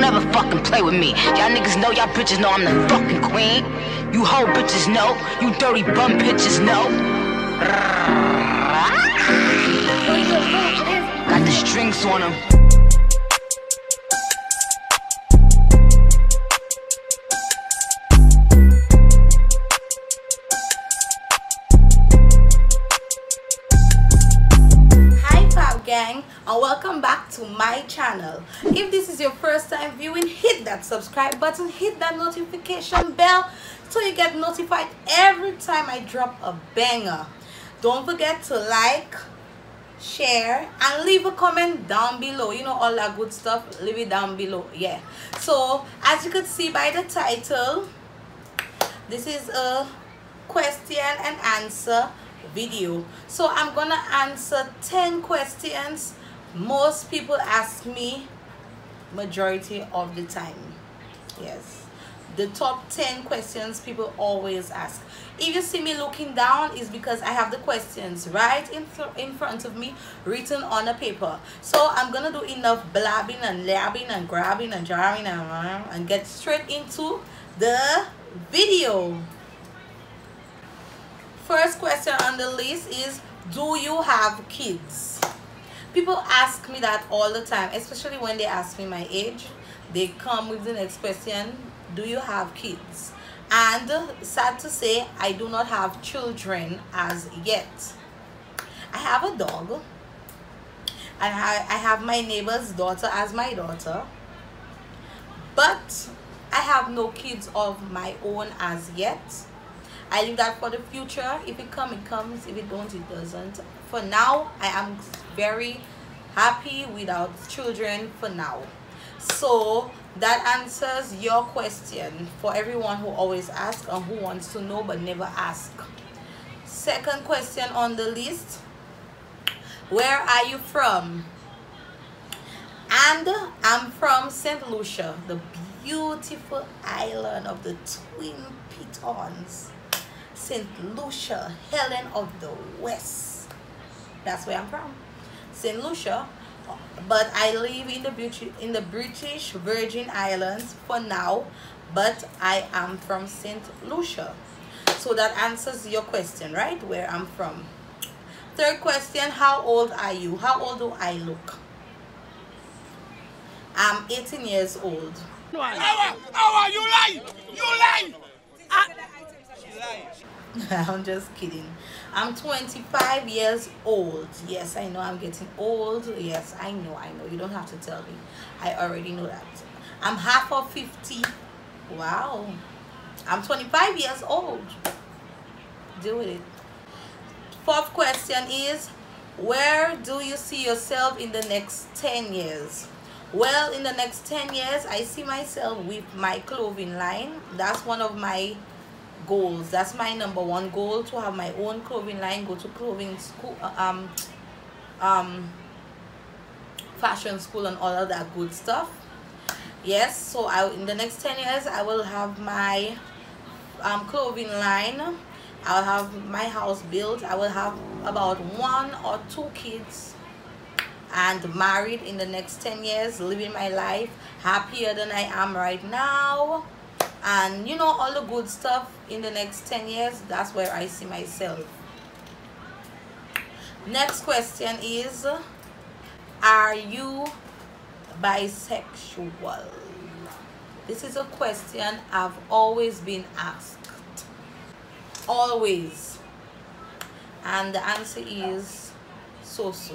Don't ever fucking play with me. Y'all niggas know, y'all bitches know I'm the fucking queen. You hoe bitches know. You dirty bum bitches know. Got the strings on them. And welcome back to my channel. If this is your first time viewing, hit that subscribe button, hit that notification bell so you get notified every time I drop a banger. Don't forget to like, share and leave a comment down below. You know all that good stuff, leave it down below. Yeah. So as you could see by the title, this is a question and answer video so i'm gonna answer 10 questions most people ask me majority of the time. Yes. The top 10 questions people always ask. If you see me looking down is because i have the questions right in, in front of me written on a paper. So i'm gonna do enough blabbing and labbing and grabbing and jarring and, uh, and get straight into the video. First question on the list is do you have kids people ask me that all the time especially when they ask me my age they come with the next question do you have kids and sad to say i do not have children as yet i have a dog and i, I have my neighbor's daughter as my daughter but i have no kids of my own as yet I leave that for the future. If it comes, it comes. If it don't, it doesn't. For now, I am very happy without children for now. So that answers your question for everyone who always asks and who wants to know but never ask. Second question on the list. Where are you from? And I'm from St. Lucia, the beautiful island of the Twin Pitons. St. Lucia, Helen of the West. That's where I'm from. St. Lucia. But I live in the British in the British Virgin Islands for now. But I am from St. Lucia. So that answers your question, right? Where I'm from. Third question, how old are you? How old do I look? I'm 18 years old. Awa, Awa, you lie! You lie! I'm just kidding. I'm 25 years old. Yes, I know I'm getting old. Yes, I know, I know. You don't have to tell me. I already know that. I'm half of 50. Wow. I'm 25 years old. Deal with it. Fourth question is, where do you see yourself in the next 10 years? Well, in the next 10 years, I see myself with my clothing line. That's one of my goals. That's my number one goal to have my own clothing line go to clothing school uh, um um fashion school and all of that good stuff. Yes so i in the next 10 years i will have my um clothing line. I'll have my house built. I will have about one or two kids and married in the next 10 years living my life happier than i am right now and you know all the good stuff in the next 10 years that's where i see myself. Next question is are you bisexual? This is a question i've always been asked. Always. And the answer is so so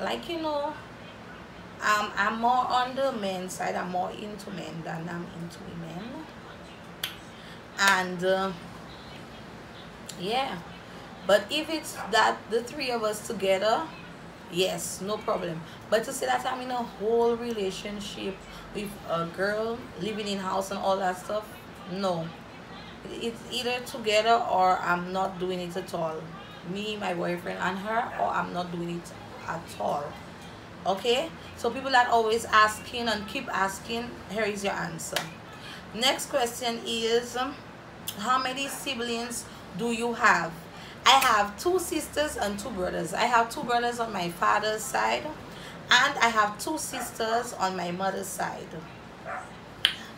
like you know um, I'm more on the men's side. I'm more into men than I'm into women. And uh, yeah, but if it's that the three of us together, yes, no problem. But to say that I'm in a whole relationship with a girl living in house and all that stuff, no. It's either together or I'm not doing it at all. Me, my boyfriend, and her, or I'm not doing it at all okay so people that always asking and keep asking here is your answer next question is how many siblings do you have i have two sisters and two brothers i have two brothers on my father's side and I have two sisters on my mother's side.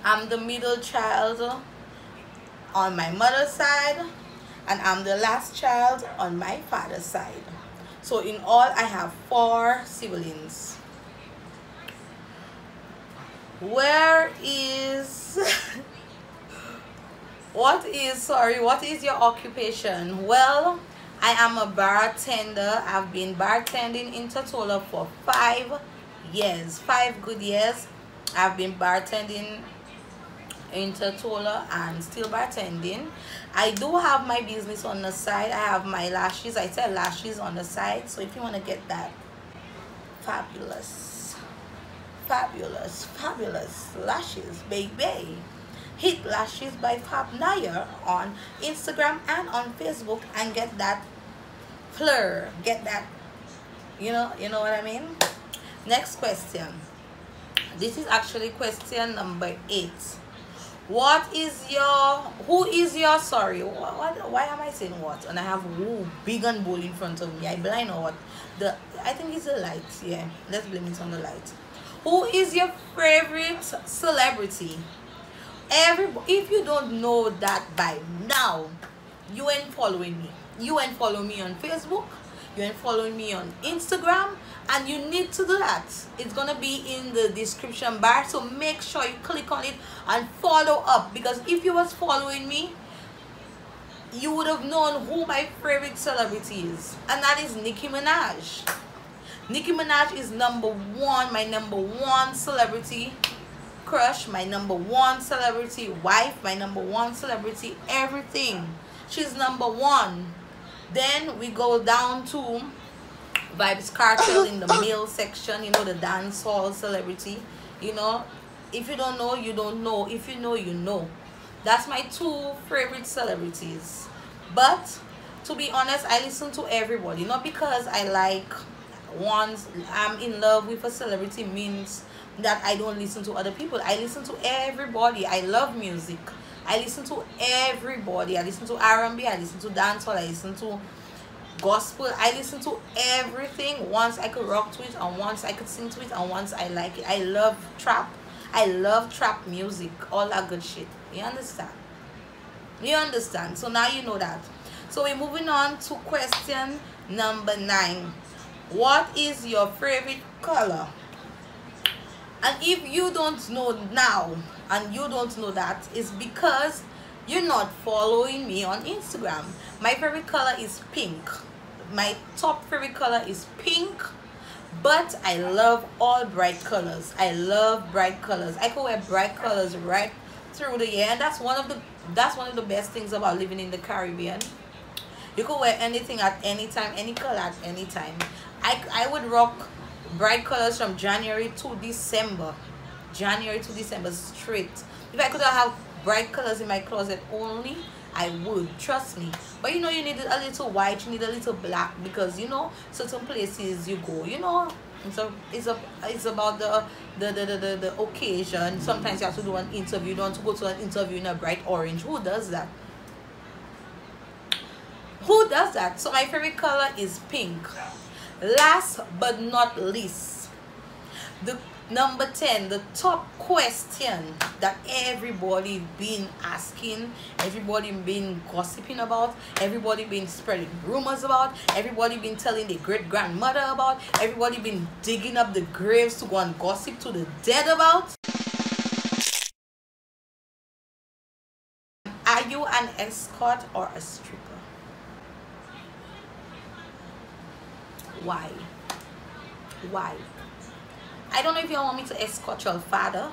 I'm the middle child on my mother's side and I'm the last child on my father's side. So in all, I have four siblings. Where is... what is, sorry, what is your occupation? Well, I am a bartender. I've been bartending in Tortola for five years. Five good years. I've been bartending in Tortola and still bartending. I do have my business on the side. I have my lashes. I sell lashes on the side. So if you want to get that fabulous, fabulous, fabulous lashes, baby. Hit lashes by Fab Nia on instagram and on facebook and get that fleur get that you know you know what i mean? Next question. This is actually question number eight. What is your who is your sorry what, what why am i saying what? And i have who big and bold in front of me. I blind or what? The i think it's the light yeah. Let's blame it on the light who is your favorite celebrity? Every if you don't know that by now you ain't following me. You ain't following me on facebook you ain't following me on instagram and you need to do that. It's gonna be in the description bar so make sure you click on it and follow up because if you was following me you would have known who my favorite celebrity is and that is Nicki Minaj Nicki Minaj is number one my number one celebrity crush my number one celebrity wife my number one celebrity everything she's number one then we go down to Vybz Kartel in the male section, you know, the dance hall celebrity. You know, if you don't know, you don't know. If you know, you know. That's my two favorite celebrities. But to be honest, I listen to everybody. Not because I like ones I'm in love with a celebrity means that I don't listen to other people. I listen to everybody. I love music. I listen to everybody. I listen to R&B. I listen to dancehall. I listen to gospel. I listen to everything. Once I could rock to it, and once I could sing to it, and once I like it. I love trap. I love trap music. All that good shit. You understand? You understand? So now you know that. So we're moving on to question number nine. What is your favorite color? And if you don't know now, and you don't know that is because you're not following me on Instagram. My favorite color is pink. My top favorite color is pink. But I love all bright colors. I love bright colors. I can wear bright colors right through the year. And that's one of the that's one of the best things about living in the Caribbean. You can wear anything at any time, any color at any time. I, I would rock bright colors from January to December January to December straight. If I could have bright colors in my closet only, I would. Trust me. But you know, you need a little white, you need a little black because you know, certain places you go, you know, so it's a it's about the the, the the the the occasion sometimes you have to do an interview you don't want to go to an interview in a bright orange who does that who does that so my favorite color is pink last but not least the Number 10, the top question that everybody been asking, everybody been gossiping about, everybody been spreading rumors about, everybody been telling the great grandmother about, everybody been digging up the graves to go and gossip to the dead about. Are you an escort or a stripper? Why? Why? I don't know if you want me to escort your father,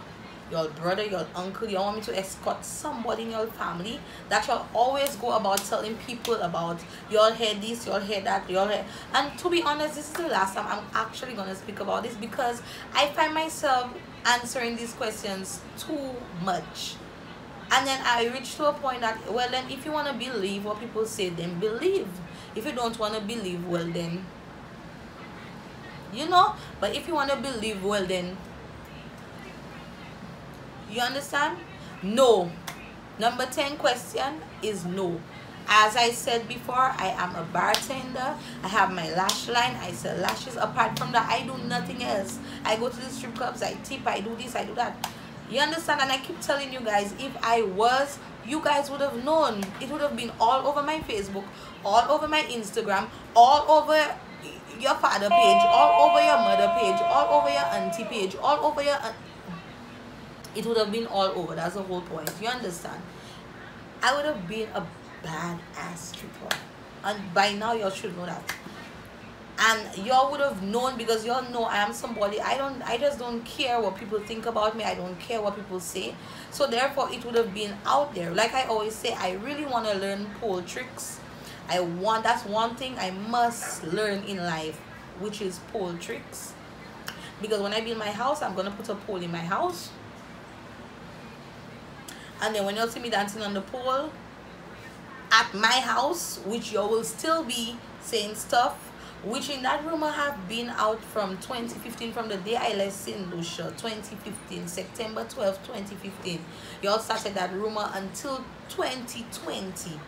your brother, your uncle, you want me to escort somebody in your family that you'll always go about telling people about your head this, your head that, your head. And to be honest, this is the last time I'm actually going to speak about this because I find myself answering these questions too much. And then I reach to a point that, well, then if you want to believe what people say, then believe. If you don't want to believe, well, then you know but if you want to believe well then you understand no number 10 question is no as I said before, I am a bartender. I have my lash line. I sell lashes. Apart from that, I do nothing else. I go to the strip clubs. I tip. I do this. I do that. You understand? And I keep telling you guys, if I was, you guys would have known. It would have been all over my Facebook, all over my Instagram, all over your father page, all over your mother page, all over your auntie page, all over your... It would have been all over. That's the whole point. You understand? I would have been a bad ass stripper. And by now you should know that. And y'all would have known because y'all know I am somebody. I don't I just don't care what people think about me. I don't care what people say. So therefore it would have been out there. Like I always say, I really want to learn pole tricks. I want that's one thing I must learn in life, which is pole tricks. Because when I build my house, I'm gonna put a pole in my house. And then when you see me dancing on the pole, at my house which you will still be saying stuff which in that rumor have been out from 2015 from the day I left St. Lucia 2015 September 12 2015 y'all started that rumor until 2020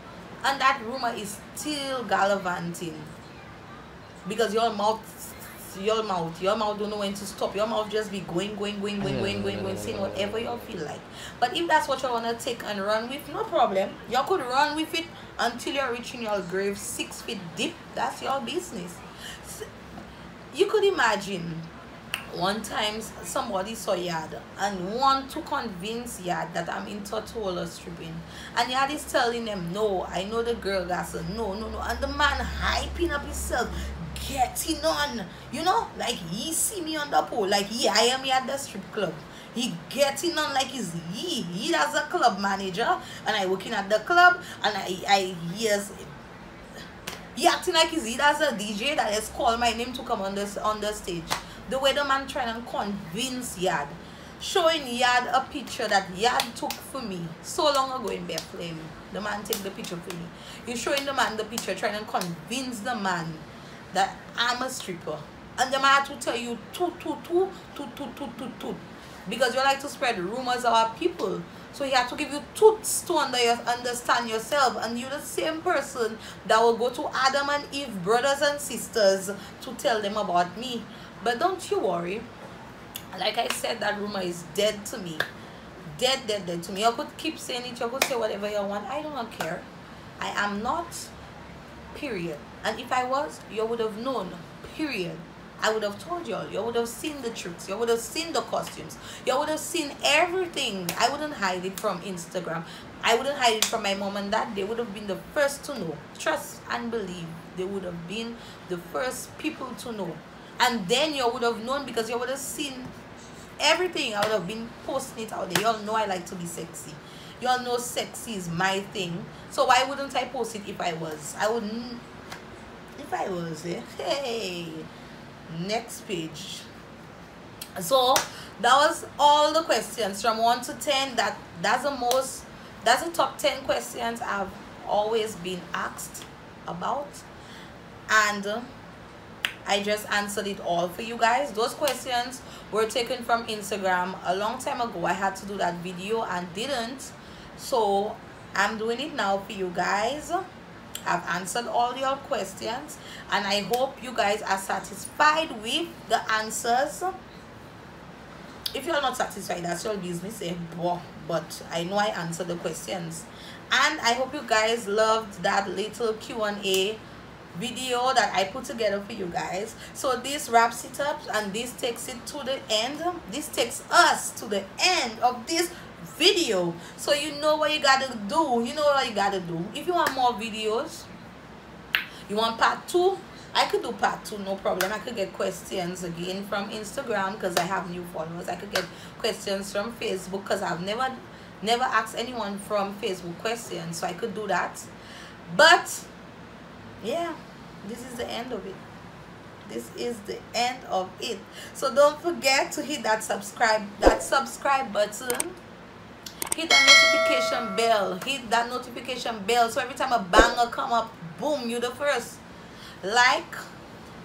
and that rumor is still gallivanting. Because your mouth your mouth your mouth don't know when to stop. Your mouth just be going going going going going going going saying whatever you feel like. But if that's what you want to take and run with no problem. You could run with it until you're reaching your grave six feet deep. That's your business. You could imagine one time somebody saw Yad and want to convince Yad that I'm into total stripping and Yad is telling them no I know the girl that's a no no no and the man hyping up himself getting on. You know, like he see me on the pole, like yeah, I am at the strip club. He getting on like he's he. He as a club manager and I working at the club and I I yes he acting like he's he as a DJ that has called my name to come on this on the stage. The way the man trying to convince Yad. Showing Yad a picture that Yad took for me so long ago in Bethlehem. The man take the picture for me. You're showing the man the picture, trying to convince the man that I'm a stripper. And the man to tell you toot, toot, toot, toot, toot, toot, toot, toot. Because you like to spread rumors about people. So he had to give you toots to understand yourself. And you're the same person that will go to Adam and Eve, brothers and sisters, to tell them about me. But don't you worry. Like I said, that rumor is dead to me. Dead, dead, dead to me. You could keep saying it. You could say whatever you want. I don't care. I am not. Period. And if I was, you would have known, period. I would have told you all. You would have seen the tricks. You would have seen the costumes. You would have seen everything. I wouldn't hide it from Instagram. I wouldn't hide it from my mom and dad. They would have been the first to know. Trust and believe. They would have been the first people to know. And then you would have known because you would have seen everything. I would have been posting it out there. You all know I like to be sexy. You all know sexy is my thing. So why wouldn't I post it if I was? I wouldn't if I was there. Hey, next page. So that was all the questions from 1 to 10. That That's the most, that's the top 10 questions I've always been asked about. And uh, I just answered it all for you guys. Those questions were taken from Instagram a long time ago. I had to do that video and didn't. So I'm doing it now for you guys. I've answered all your questions and I hope you guys are satisfied with the answers. If you're not satisfied, that's your business, eh? but I know I answered the questions. And I hope you guys loved that little Q&A video that I put together for you guys. So this wraps it up and this takes it to the end. This takes us to the end of this video. So you know what you gotta do. You know what you gotta do. If you want more videos you want part two? I could do part two no problem. I could get questions again from instagram because i have new followers. I could get questions from facebook because i've never never asked anyone from facebook questions so i could do that. But yeah this is the end of it. This is the end of it. So don't forget to hit that subscribe that subscribe button hit that notification bell hit that notification bell so every time a banger come up boom you the first like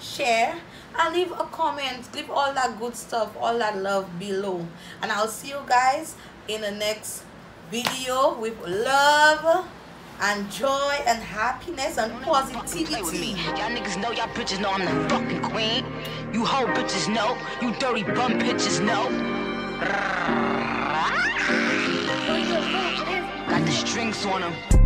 share and leave a comment leave all that good stuff all that love below and i'll see you guys in the next video with love and joy and happiness and Play with me. positivity. Y'all niggas know, y'all bitches know I'm the fucking queen. You hoe bitches know, you dirty bum bitches know. Strings on them.